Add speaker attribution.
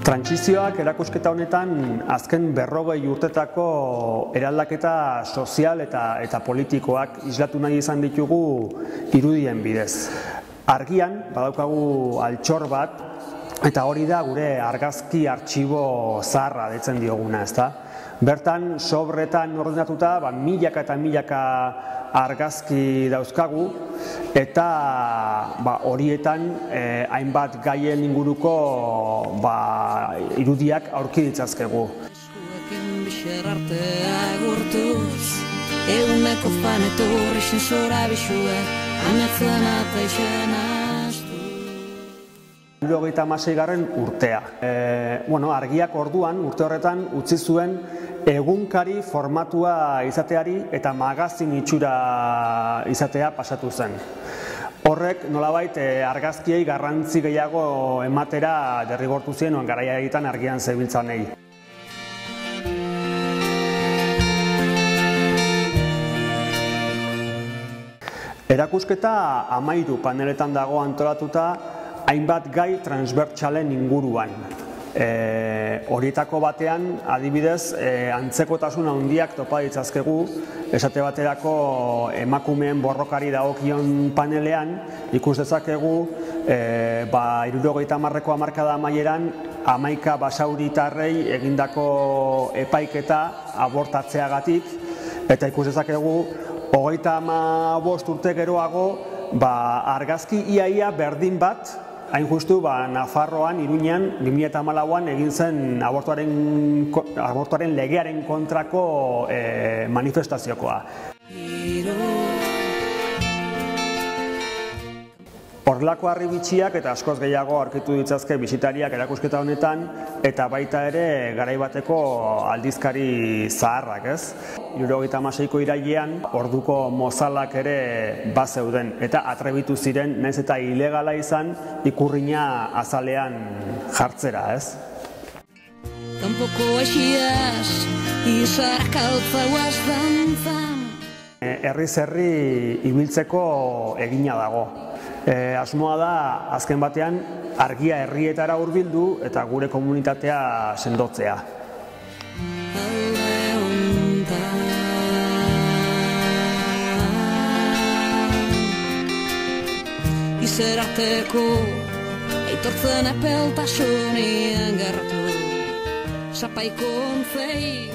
Speaker 1: Trantsizioak erakusketa honetan azken berrogei urtetako eraldaketa sozial eta eta politikoak islatu nahi izan ditugu irudien bidez. Argian badaukagu altxor bat eta hori da gure argazki artxibo zaharra detzen dioguna, ezta? Bertan sobretan ordenatuta, ba, milaka eta milaka argazki dauzkagu eta ba, horietan eh, hainbat gaien inguruko ba, irudiak aurki ditzazkegu.
Speaker 2: Eguneko fan etorri sensora bixue Ametzen eta izena
Speaker 1: Hirurogeita garren urtea. E, bueno, argiak orduan, urte horretan, utzi zuen egunkari formatua izateari eta magazin itxura izatea pasatu zen. Horrek nolabait e, argazkiei garrantzi gehiago ematera derrigortu zien oan garaia egiten argian zebiltzanei. Erakusketa amairu paneletan dago antolatuta hainbat gai transbertsalen inguruan. E, horietako batean, adibidez, e, antzekotasun handiak topa ditzazkegu, esate baterako emakumeen borrokari dagokion panelean, ikus dezakegu, e, ba, irurogeita marreko amarkada amaieran, amaika basauritarrei egindako epaiketa abortatzeagatik, eta ikus dezakegu, hogeita ama bost urte geroago, ba, argazki iaia berdin bat, Hain justu, ba, Nafarroan, Iruñan, 2008an egin zen abortuaren, abortuaren legearen kontrako e, manifestaziokoa. Horlako harri bitxiak eta askoz gehiago aurkitu ditzazke bisitariak erakusketa honetan eta baita ere garaibateko aldizkari zaharrak, ez? Jurogeita maseiko irailean orduko mozalak ere bazeuden eta atrebitu ziren naiz eta ilegala izan ikurrina azalean jartzera, ez?
Speaker 2: Tampoco exias izar kaltza
Speaker 1: Herri zerri ibiltzeko egina dago. E, asmoa da, azken batean, argia herrietara hurbildu eta gure komunitatea sendotzea.
Speaker 2: Izerateko eitortzen epeltasunien gertu Zapaiko onzei